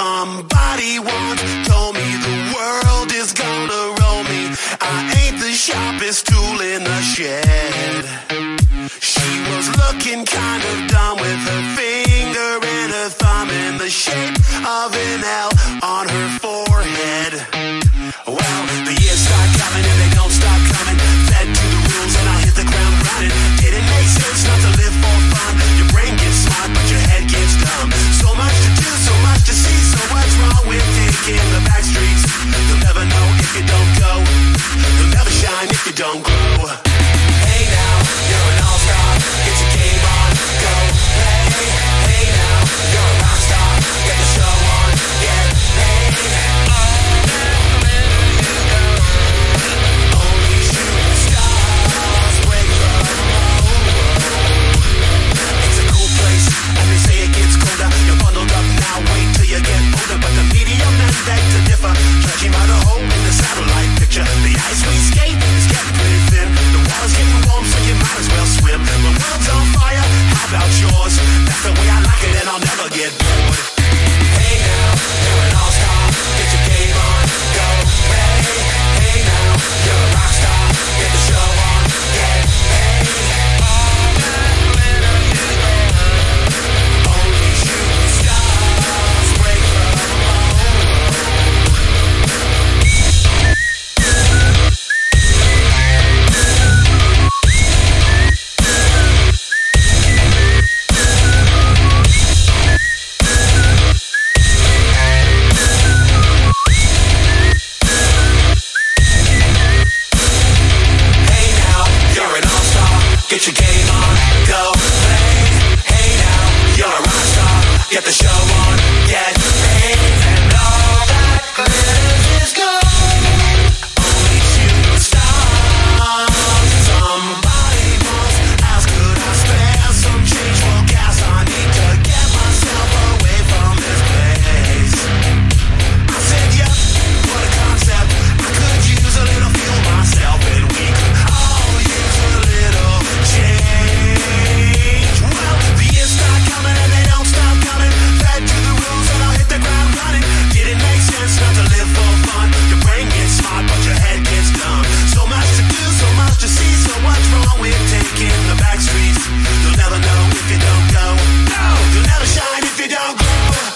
Somebody once told me the world is gonna roll me. I ain't the sharpest tool in the shed. She was looking kind of dumb with don't. get bored. Hey now. Get your game. You'll never know if you don't go. No, you'll never shine if you don't go.